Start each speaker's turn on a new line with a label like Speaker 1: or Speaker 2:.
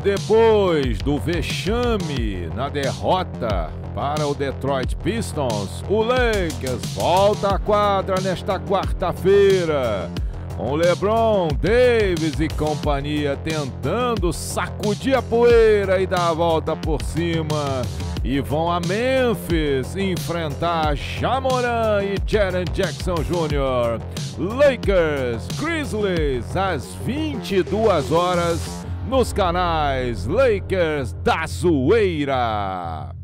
Speaker 1: depois do vexame na derrota para o Detroit Pistons, o Lakers volta à quadra nesta quarta-feira. Com LeBron, Davis e companhia tentando sacudir a poeira e dar a volta por cima. E vão a Memphis enfrentar Jamoran e Jaren Jackson Jr. Lakers, Grizzlies, às 22 horas, nos canais Lakers da Zoeira.